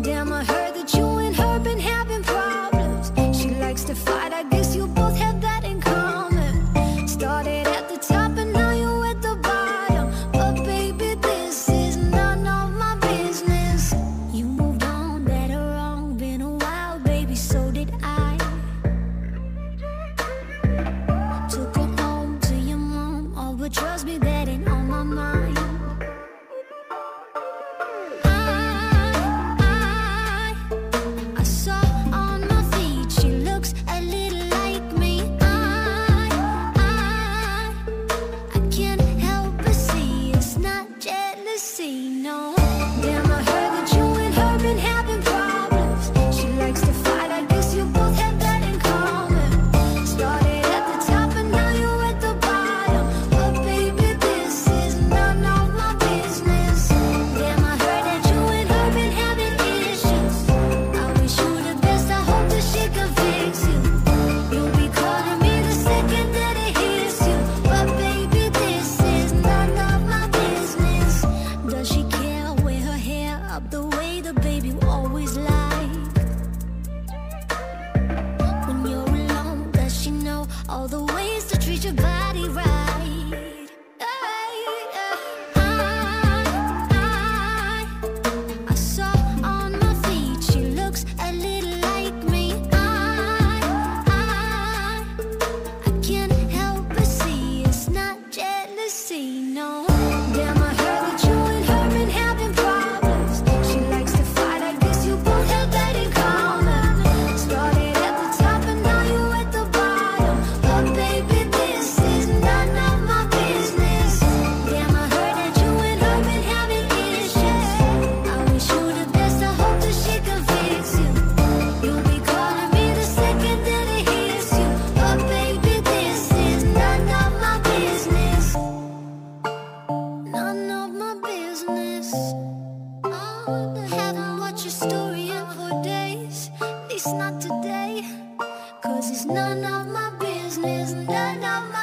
Damn, I heard that you and her been having problems. She likes to fight, I guess you both have that in common. Started at the top and now you're at the bottom. But baby, this is none of my business. You moved on, better or been a while, baby, so did I. Took her home to your mom, oh, but trust me. the ways to treat your body right. It's not today, cause it's none of my business, none of my